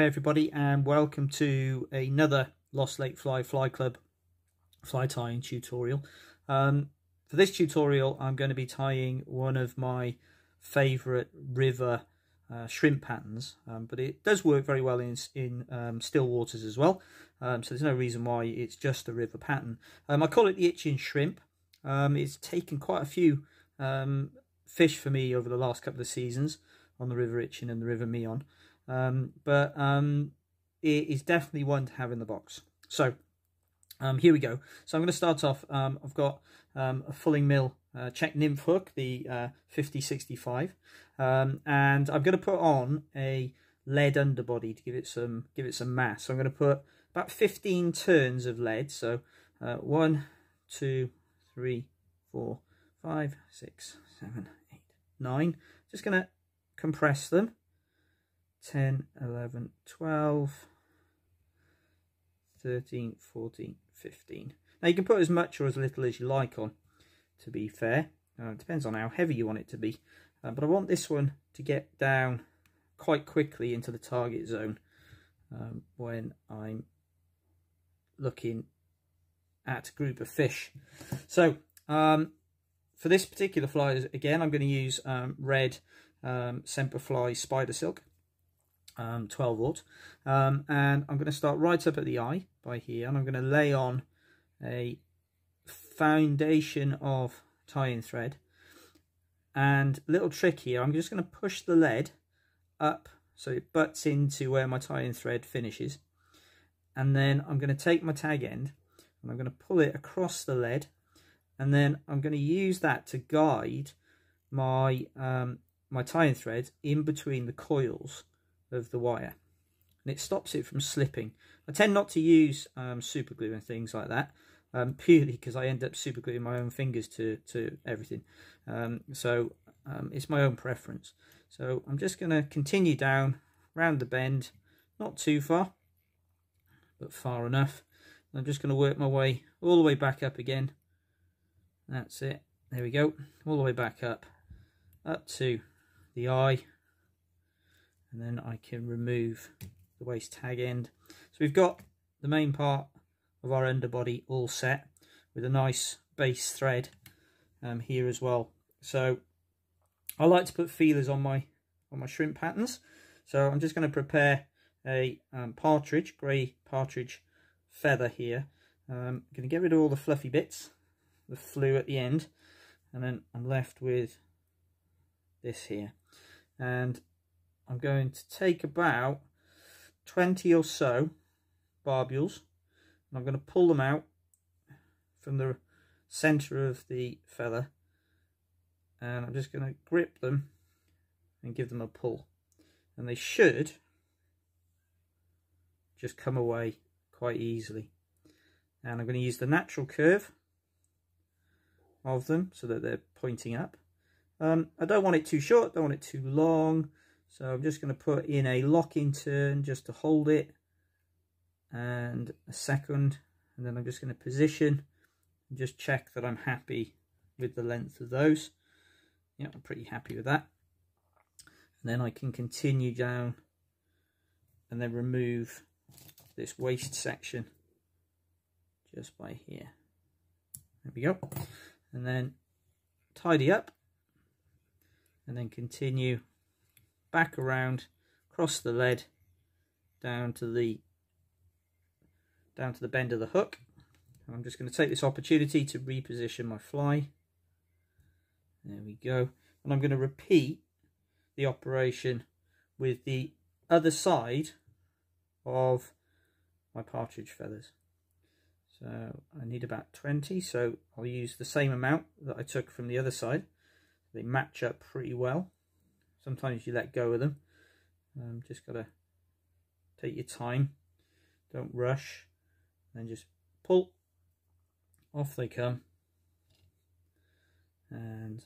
Hi everybody and welcome to another Lost Lake Fly Fly Club fly tying tutorial. Um, for this tutorial I'm going to be tying one of my favourite river uh, shrimp patterns um, but it does work very well in, in um, still waters as well um, so there's no reason why it's just a river pattern. Um, I call it the Itchen shrimp. Um, it's taken quite a few fish for me over the last couple of seasons on the River Itchen and the River Meon. Um, but um, it is definitely one to have in the box. So um, here we go. So I'm going to start off. Um, I've got um, a fulling mill uh, Czech nymph hook, the uh, 5065, um, and I'm going to put on a lead underbody to give it some give it some mass. So I'm going to put about 15 turns of lead. So uh, one, two, three, four, five, six, seven, eight, nine. Just going to compress them 10 11 12 13 14 15 now you can put as much or as little as you like on to be fair. Uh, it depends on how heavy you want it to be. Uh, but I want this one to get down quite quickly into the target zone um, when I'm looking at a group of fish. So um, for this particular fly again I'm going to use um, red um, Semperfli Spyder Silk, um, 12 volt. Um, and I'm going to start right up at the eye by here, and I'm going to lay on a foundation of tying thread. And little trick here, I'm just going to push the lead up so it butts into where my tying thread finishes. And then I'm going to take my tag end and I'm going to pull it across the lead and then I'm going to use that to guide my um, my tying thread in between the coils of the wire and it stops it from slipping. I tend not to use um, super glue and things like that um, purely because I end up super gluing my own fingers to, to everything. Um, so um, it's my own preference. So I'm just going to continue down round the bend, not too far, but far enough. I'm just going to work my way all the way back up again. That's it. There we go. All the way back up, up to the eye and then I can remove the waste tag end. So we've got the main part of our underbody all set with a nice base thread um, here as well. So I like to put feelers on my on my shrimp patterns. So I'm just going to prepare a um, partridge, grey partridge feather here. Um, I'm going to get rid of all the fluffy bits, the flue at the end, and then I'm left with this here and I'm going to take about 20 or so barbules and I'm going to pull them out from the center of the feather and I'm just going to grip them and give them a pull. And they should just come away quite easily. And I'm going to use the natural curve of them so that they're pointing up. Um, I don't want it too short, don't want it too long. So I'm just going to put in a lock-in turn just to hold it. And a second. And then I'm just going to position and just check that I'm happy with the length of those. Yeah, I'm pretty happy with that. And then I can continue down and then remove this waste section just by here. There we go. And then tidy up and then continue back around across the lead down to the down to the bend of the hook. I'm just going to take this opportunity to reposition my fly. There we go. And I'm going to repeat the operation with the other side of my partridge feathers. So I need about 20 so I'll use the same amount that I took from the other side. They match up pretty well. Sometimes you let go of them. Um, just got to take your time. Don't rush. And just pull. Off they come. And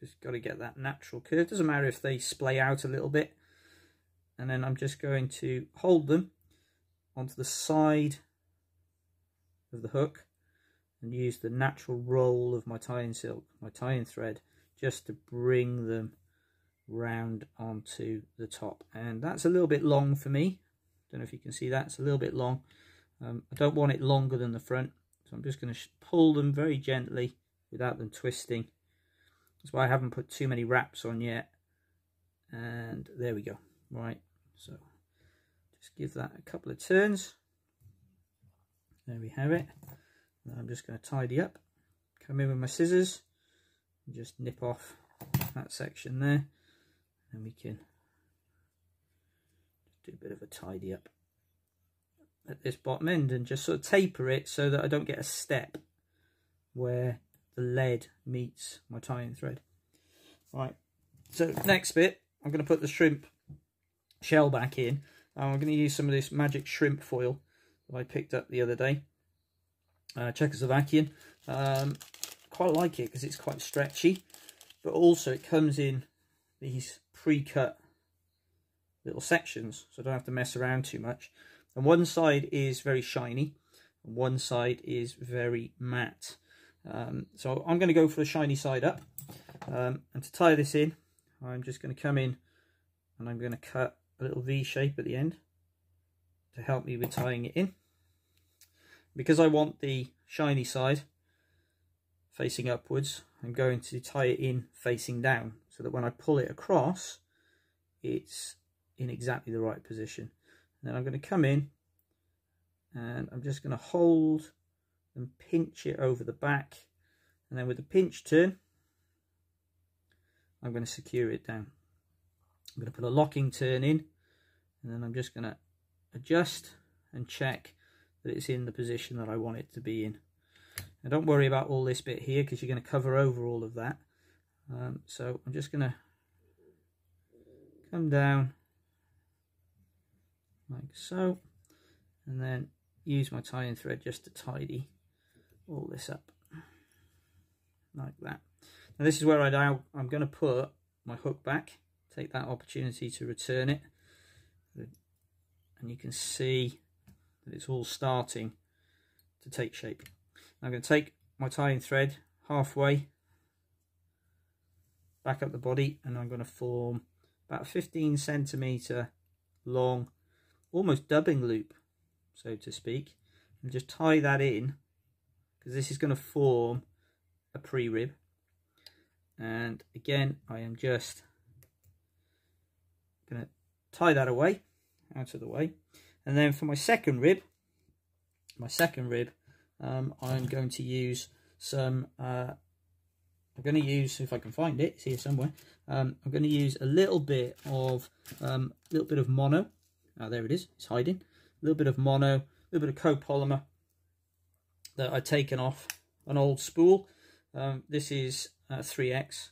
just got to get that natural curve. Doesn't matter if they splay out a little bit. And then I'm just going to hold them onto the side of the hook and use the natural roll of my tying silk, my tying thread, just to bring them round onto the top. And that's a little bit long for me. Don't know if you can see that. It's a little bit long. Um, I don't want it longer than the front. So I'm just going to pull them very gently without them twisting. That's why I haven't put too many wraps on yet. And there we go. Right. So just give that a couple of turns. There we have it. I'm just going to tidy up. Come in with my scissors. And just nip off that section there and we can do a bit of a tidy up at this bottom end and just sort of taper it so that I don't get a step where the lead meets my tying thread. Right, so next bit, I'm going to put the shrimp shell back in. I'm going to use some of this magic shrimp foil that I picked up the other day. Uh, Czechoslovakian. Um, quite like it because it's quite stretchy, but also it comes in these pre-cut little sections, so I don't have to mess around too much. And one side is very shiny, and one side is very matte. Um, so I'm going to go for the shiny side up. Um, and to tie this in, I'm just going to come in and I'm going to cut a little V shape at the end to help me with tying it in. Because I want the shiny side facing upwards, I'm going to tie it in facing down so that when I pull it across, it's in exactly the right position. And then I'm going to come in and I'm just going to hold and pinch it over the back and then with the pinch turn I'm going to secure it down. I'm going to put a locking turn in and then I'm just going to adjust and check that it's in the position that I want it to be in. Now don't worry about all this bit here because you're going to cover over all of that. Um, so I'm just going to come down like so and then use my tying thread just to tidy all this up like that. Now this is where I now I'm going to put my hook back, take that opportunity to return it, and you can see that it's all starting to take shape. I'm going to take my tying thread halfway back up the body and I'm going to form about 15 centimeter long almost dubbing loop so to speak and just tie that in because this is going to form a pre-rib. And again I am just going to tie that away out of the way. And then for my second rib my second rib um, I'm going to use some uh, I'm going to use if I can find it it's here somewhere um, I'm going to use a little bit of a um, little bit of mono oh, there it is it's hiding a little bit of mono a little bit of copolymer that I've taken off an old spool um, this is uh, 3x.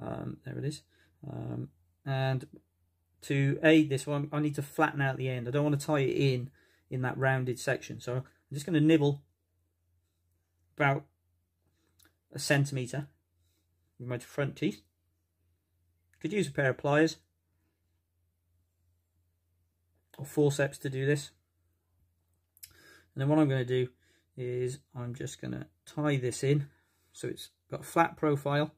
Um, there it is. Um, and to aid this one, I need to flatten out the end. I don't want to tie it in in that rounded section. So I'm just going to nibble about a centimetre my front teeth. Could use a pair of pliers or forceps to do this. And then what I'm going to do is I'm just going to tie this in so it's got a flat profile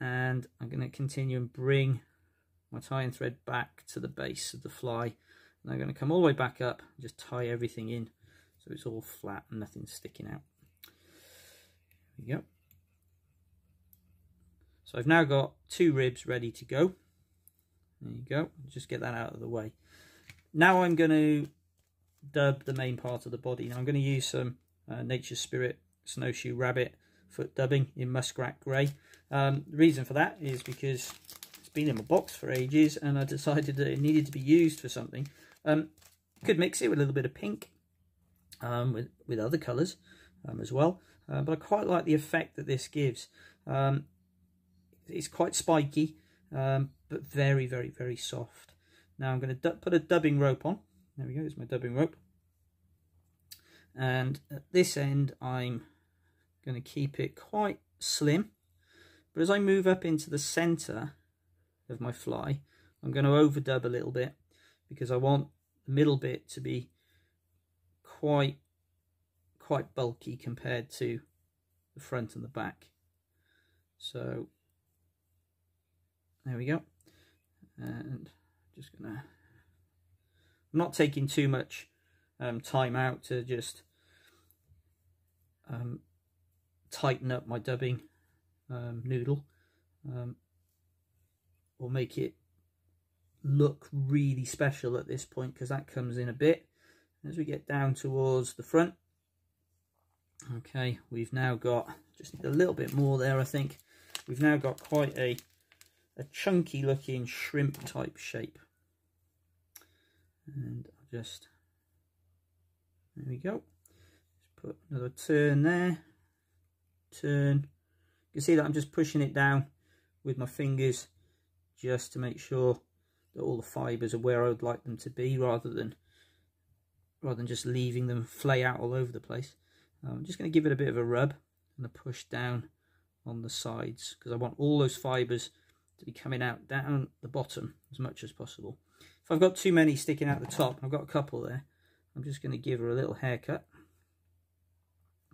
and I'm going to continue and bring my tying thread back to the base of the fly and I'm going to come all the way back up and just tie everything in so it's all flat and nothing's sticking out. There we go. So I've now got two ribs ready to go. There you go. Just get that out of the way. Now I'm going to dub the main part of the body. Now I'm going to use some uh, Nature Spirit Snowshoe Rabbit foot dubbing in muskrat grey. Um, the reason for that is because it's been in my box for ages and I decided that it needed to be used for something. Um, could mix it with a little bit of pink um, with, with other colours um, as well. Uh, but I quite like the effect that this gives. Um, it's quite spiky, um, but very, very, very soft. Now I'm going to put a dubbing rope on. There we go, there's my dubbing rope. And at this end, I'm going to keep it quite slim. But as I move up into the center of my fly, I'm going to overdub a little bit because I want the middle bit to be quite quite bulky compared to the front and the back. So there we go. And just gonna, I'm not taking too much um, time out to just um, tighten up my dubbing um, noodle. Um, or make it look really special at this point because that comes in a bit. As we get down towards the front okay we've now got just a little bit more there I think. We've now got quite a a chunky looking shrimp type shape. And I'll just there we go. Just put another turn there. Turn. You can see that I'm just pushing it down with my fingers just to make sure that all the fibres are where I would like them to be rather than rather than just leaving them flay out all over the place. Um, I'm just going to give it a bit of a rub and a push down on the sides because I want all those fibres to be coming out down the bottom as much as possible. If I've got too many sticking out the top, I've got a couple there, I'm just going to give her a little haircut.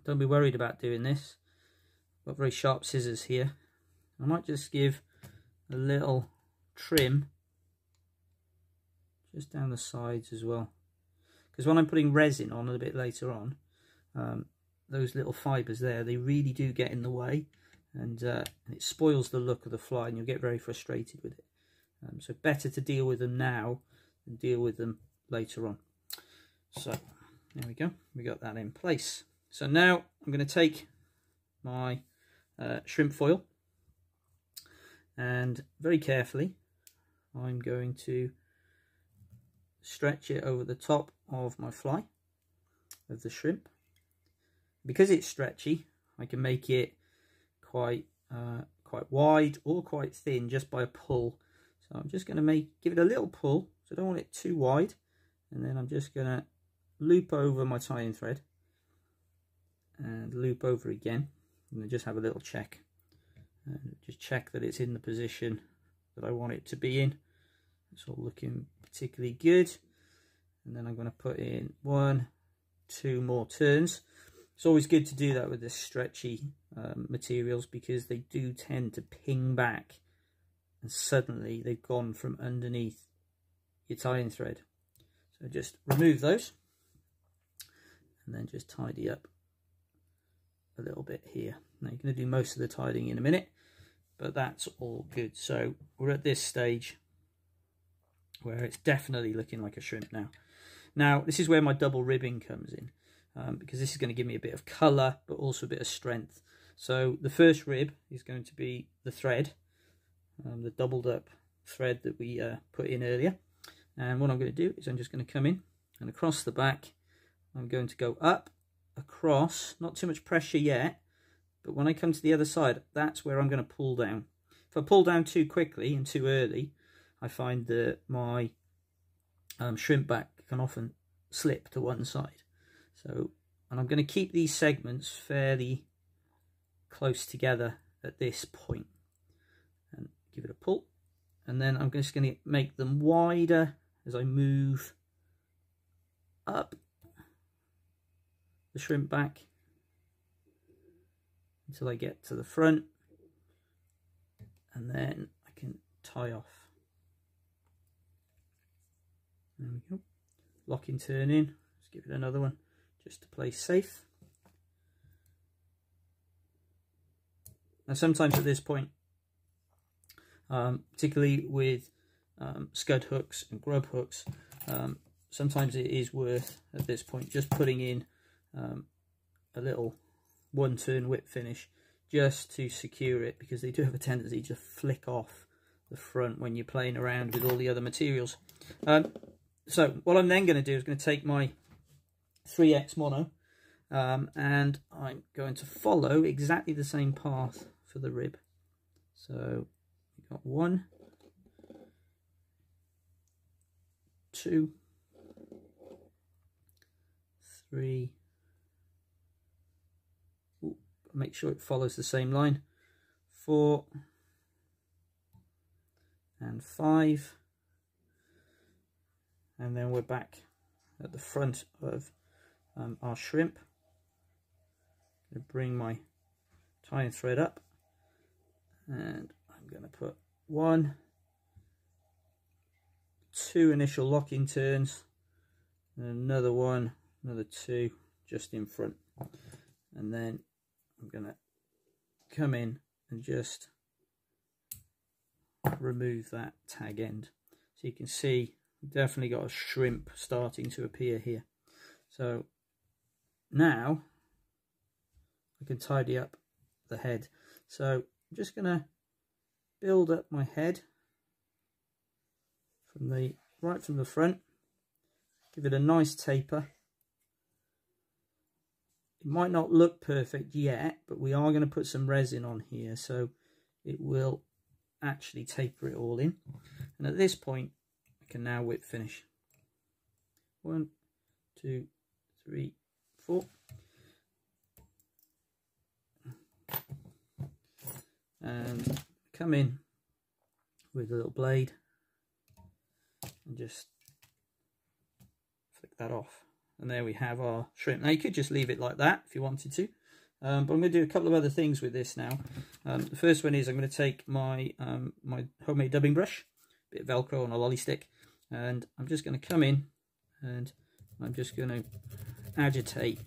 Don't be worried about doing this. I've got very sharp scissors here. I might just give a little trim just down the sides as well because when I'm putting resin on a bit later on um, those little fibres there they really do get in the way and, uh, it spoils the look of the fly and you'll get very frustrated with it. Um, so better to deal with them now than deal with them later on. So there we go. We got that in place. So now I'm going to take my uh, shrimp foil and very carefully I'm going to stretch it over the top of my fly of the shrimp. Because it's stretchy I can make it quite uh, quite wide or quite thin just by a pull. So I'm just going to make give it a little pull so I don't want it too wide. And then I'm just going to loop over my tying thread and loop over again and just have a little check. And just check that it's in the position that I want it to be in. It's all looking particularly good. And then I'm going to put in one two more turns. It's always good to do that with this stretchy um, materials because they do tend to ping back and suddenly they've gone from underneath your tying thread so just remove those and then just tidy up a little bit here now you're going to do most of the tidying in a minute but that's all good so we're at this stage where it's definitely looking like a shrimp now. Now, this is where my double ribbing comes in, um, because this is going to give me a bit of colour, but also a bit of strength. So the first rib is going to be the thread, um, the doubled up thread that we uh, put in earlier. And what I'm going to do is I'm just going to come in and across the back, I'm going to go up, across, not too much pressure yet, but when I come to the other side, that's where I'm going to pull down. If I pull down too quickly and too early, I find that my um, shrimp back can often slip to one side. So, and I'm going to keep these segments fairly close together at this point and give it a pull. And then I'm just going to make them wider as I move up the shrimp back until I get to the front and then I can tie off there we go. Locking turn in. Let's give it another one just to play safe. Now sometimes at this point, um, particularly with um, scud hooks and grub hooks, um, sometimes it is worth at this point just putting in um, a little one turn whip finish just to secure it because they do have a tendency to flick off the front when you're playing around with all the other materials. Um, so what I'm then going to do is going to take my 3x mono um, and I'm going to follow exactly the same path for the rib. So we've got one, two, three, Ooh, make sure it follows the same line, four, and five, and then we're back at the front of um, our shrimp. Bring my tying thread up and I'm going to put one, two initial locking turns, another one, another two just in front. And then I'm going to come in and just remove that tag end. So you can see definitely got a shrimp starting to appear here. So now I can tidy up the head. So I'm just going to build up my head from the right from the front. Give it a nice taper. It might not look perfect yet, but we are going to put some resin on here, so it will actually taper it all in. And at this point, I can now whip finish. One, two, three, four. And come in with a little blade and just flick that off. And there we have our shrimp. Now you could just leave it like that if you wanted to. Um, but I'm going to do a couple of other things with this now. Um, the first one is I'm going to take my um, my homemade dubbing brush, bit of Velcro on a lolly stick, and I'm just going to come in and I'm just going to agitate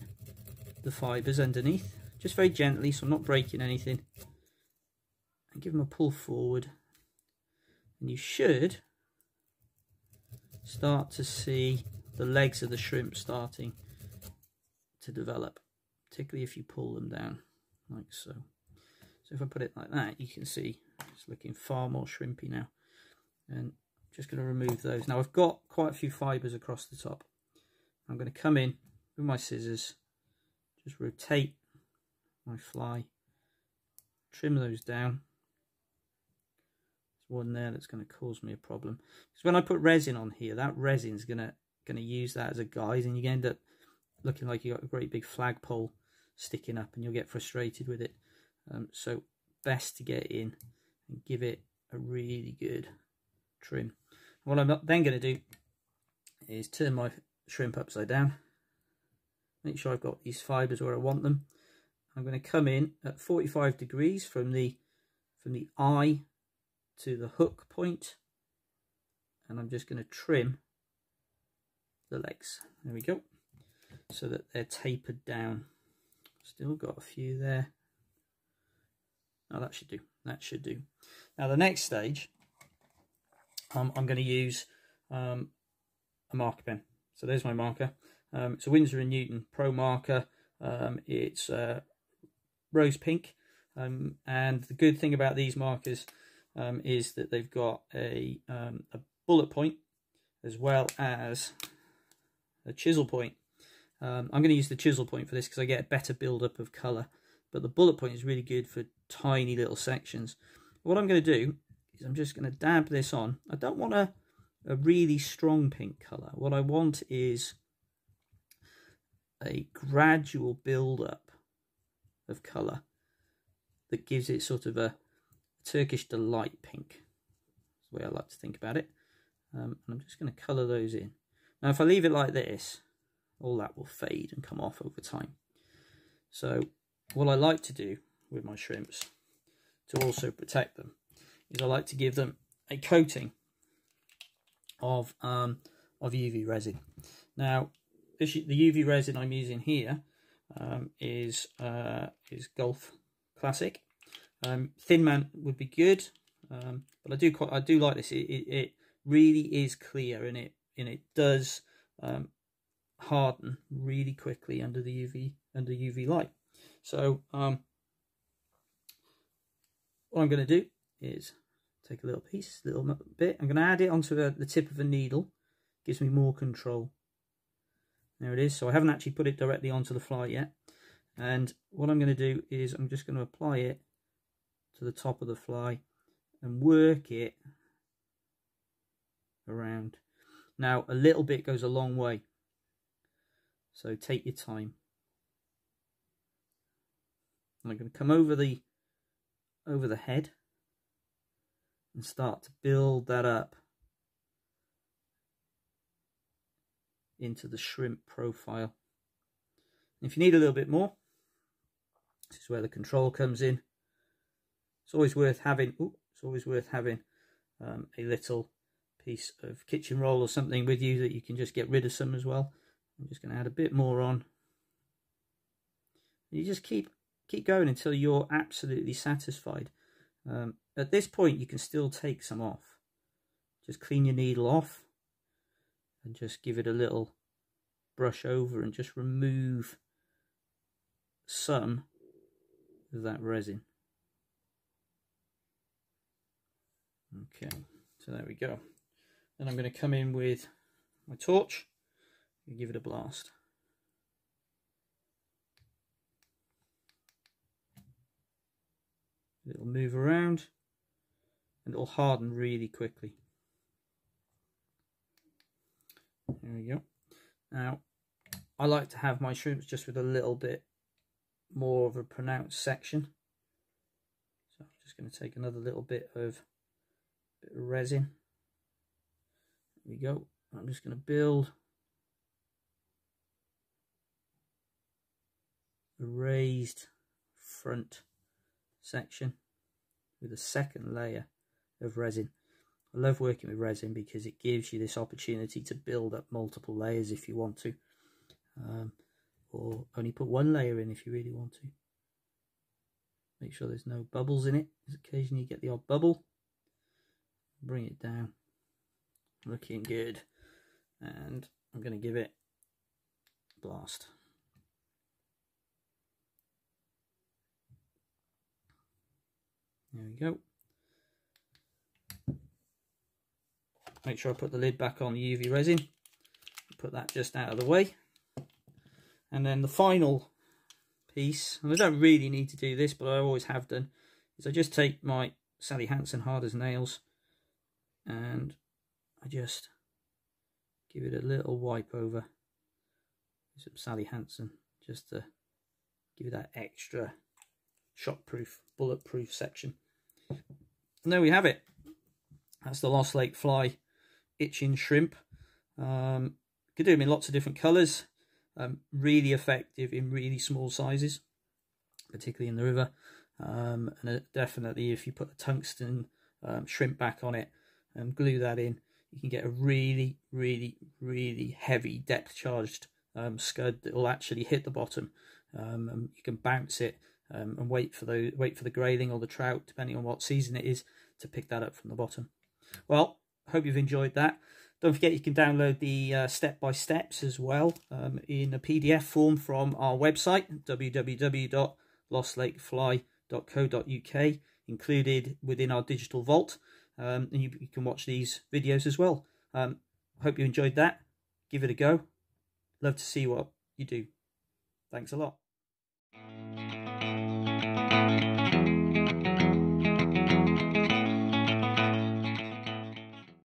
the fibres underneath, just very gently, so I'm not breaking anything. And give them a pull forward, and you should start to see the legs of the shrimp starting to develop, particularly if you pull them down like so. So if I put it like that, you can see it's looking far more shrimpy now. And I'm just going to remove those. Now I've got quite a few fibres across the top. I'm going to come in with my scissors, just rotate my fly, trim those down one there that's going to cause me a problem. Because when I put resin on here, that resin's going to going to use that as a guide, and you end up looking like you've got a great big flagpole sticking up, and you'll get frustrated with it. Um, so best to get in and give it a really good trim. what I'm then going to do is turn my shrimp upside down. Make sure I've got these fibres where I want them. I'm going to come in at 45 degrees from the from the eye to the hook point and I'm just going to trim the legs. There we go. So that they're tapered down. Still got a few there. Now that should do. That should do. Now the next stage, um, I'm going to use um, a marker pen. So there's my marker. Um, it's a Winsor & Newton Pro marker. Um, it's uh, rose pink. Um, and the good thing about these markers um, is that they've got a, um, a bullet point as well as a chisel point. Um, I'm going to use the chisel point for this because I get a better build-up of colour. But the bullet point is really good for tiny little sections. What I'm going to do is I'm just going to dab this on. I don't want a, a really strong pink colour. What I want is a gradual build-up of colour that gives it sort of a Turkish Delight pink. That's the way I like to think about it. Um, and I'm just going to colour those in. Now if I leave it like this, all that will fade and come off over time. So what I like to do with my shrimps to also protect them is I like to give them a coating of um, of UV resin. Now this, the UV resin I'm using here um, is uh, is Gulff Classic um, Thin Man would be good, um, but I do quite I do like this. It, it, it, really is clear and it and it does um, harden really quickly under the UV under UV light. So um, what I'm going to do is take a little piece, little bit. I'm going to add it onto the, the tip of a needle. Gives me more control. There it is. So I haven't actually put it directly onto the fly yet. And what I'm going to do is I'm just going to apply it to the top of the fly and work it around. Now a little bit goes a long way. So take your time. I'm going to come over the over the head and start to build that up into the shrimp profile. If you need a little bit more, this is where the control comes in it's always worth having ooh, it's always worth having um, a little piece of kitchen roll or something with you that you can just get rid of some as well. I'm just going to add a bit more on. You just keep keep going until you're absolutely satisfied. Um, at this point, you can still take some off. Just clean your needle off and just give it a little brush over and just remove some of that resin. Okay, so there we go. Then I'm going to come in with my torch and give it a blast. It'll move around and it'll harden really quickly. There we go. Now, I like to have my shrimps just with a little bit more of a pronounced section. So I'm just going to take another little bit of, bit of resin. There we go. I'm just going to build a raised front section with a second layer of resin. I love working with resin because it gives you this opportunity to build up multiple layers if you want to. Um, or only put one layer in if you really want to. Make sure there's no bubbles in it. Because occasionally you get the odd bubble. Bring it down. Looking good. And I'm going to give it blast. There we go. Make sure I put the lid back on the UV resin. Put that just out of the way. And then the final piece, and I don't really need to do this, but I always have done, is I just take my Sally Hansen hard as nails and I just give it a little wipe over some Sally Hansen just to give it that extra shockproof, bulletproof section. And there we have it. That's the Lost Lake Fly Itchen shrimp. Um, can do them in lots of different colours. Um, really effective in really small sizes, particularly in the river. Um, and uh, definitely if you put a tungsten um, shrimp back on it and glue that in, you can get a really, really, really heavy depth charged um, scud that will actually hit the bottom. Um, you can bounce it um, and wait for the wait for the grayling or the trout, depending on what season it is, to pick that up from the bottom. Well, hope you've enjoyed that. Don't forget you can download the uh, step-by-steps as well um, in a PDF form from our website, www.lostlakefly.co.uk, included within our digital vault. Um, and you, you, can watch these videos as well. Um, hope you enjoyed that. Give it a go. Love to see what you do. Thanks a lot.